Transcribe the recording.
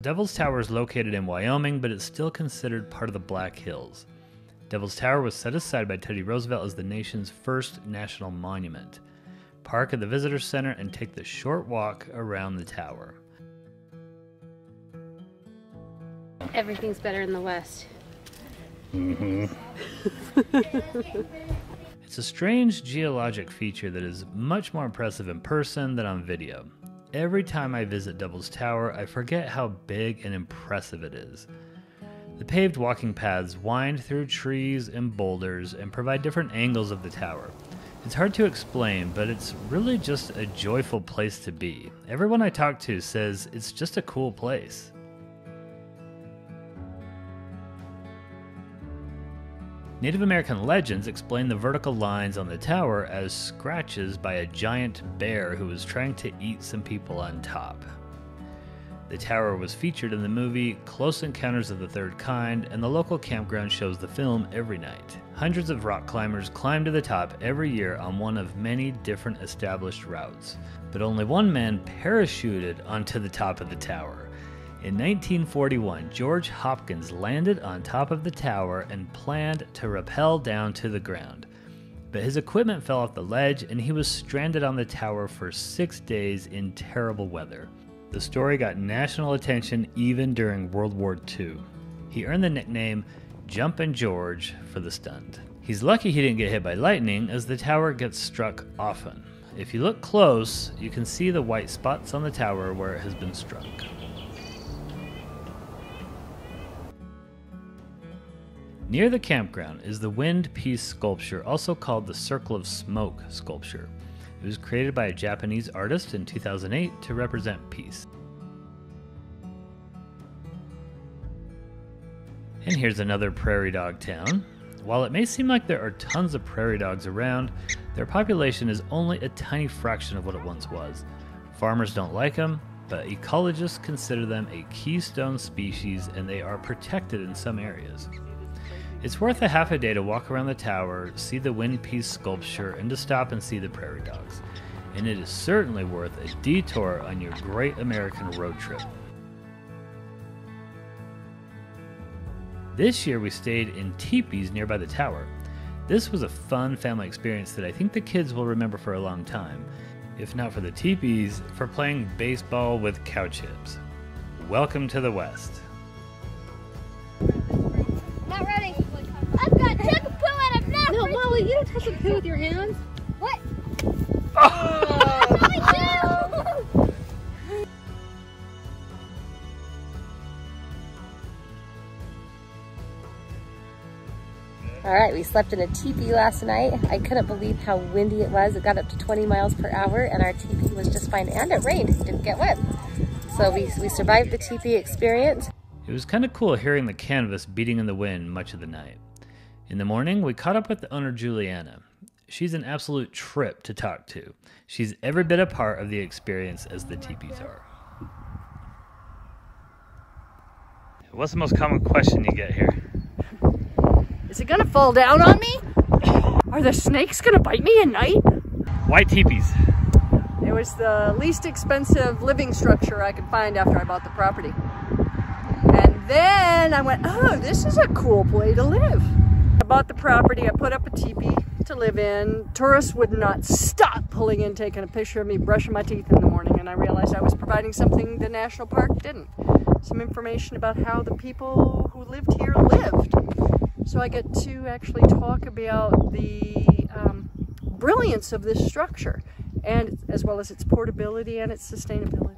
Devil's Tower is located in Wyoming, but it's still considered part of the Black Hills. Devil's Tower was set aside by Teddy Roosevelt as the nation's first national monument. Park at the Visitor Center and take the short walk around the tower. Everything's better in the West. Mm hmm. It's a strange geologic feature that is much more impressive in person than on video. Every time I visit Devil's Tower, I forget how big and impressive it is. The paved walking paths wind through trees and boulders and provide different angles of the tower. It's hard to explain, but it's really just a joyful place to be. Everyone I talk to says it's just a cool place. Native American legends explain the vertical lines on the tower as scratches by a giant bear who was trying to eat some people on top. The tower was featured in the movie Close Encounters of the Third Kind, and the local campground shows the film every night. Hundreds of rock climbers climb to the top every year on one of many different established routes, but only one man parachuted onto the top of the tower. In 1941, George Hopkins landed on top of the tower and planned to rappel down to the ground. But his equipment fell off the ledge and he was stranded on the tower for six days in terrible weather. The story got national attention even during World War II. He earned the nickname Jumpin' George for the stunt. He's lucky he didn't get hit by lightning as the tower gets struck often. If you look close, you can see the white spots on the tower where it has been struck. Near the campground is the Wind Peace sculpture, also called the Circle of Smoke sculpture. It was created by a Japanese artist in 2008 to represent peace. And here's another prairie dog town. While it may seem like there are tons of prairie dogs around, their population is only a tiny fraction of what it once was. Farmers don't like them, but ecologists consider them a keystone species and they are protected in some areas. It's worth a half a day to walk around the tower, see the Wind Peace sculpture, and to stop and see the prairie dogs. And it is certainly worth a detour on your great American road trip. This year we stayed in teepees nearby the tower. This was a fun family experience that I think the kids will remember for a long time. If not for the teepees, for playing baseball with cow chips. Welcome to the West. Touch the poo with your hands. What? All right, we slept in a teepee last night. I couldn't believe how windy it was. It got up to 20 miles per hour and our teepee was just fine. And it rained, it didn't get wet. So we, we survived the teepee experience. It was kind of cool hearing the canvas beating in the wind much of the night. In the morning, we caught up with the owner Juliana. She's an absolute trip to talk to. She's every bit a part of the experience as the teepees are. What's the most common question you get here? Is it gonna fall down on me? Are the snakes gonna bite me at night? Why teepees. It was the least expensive living structure I could find after I bought the property. And then I went, oh, this is a cool way to live. Bought the property, I put up a teepee to live in. Tourists would not stop pulling in, taking a picture of me brushing my teeth in the morning, and I realized I was providing something the national park didn't. Some information about how the people who lived here lived. So I get to actually talk about the um, brilliance of this structure and as well as its portability and its sustainability.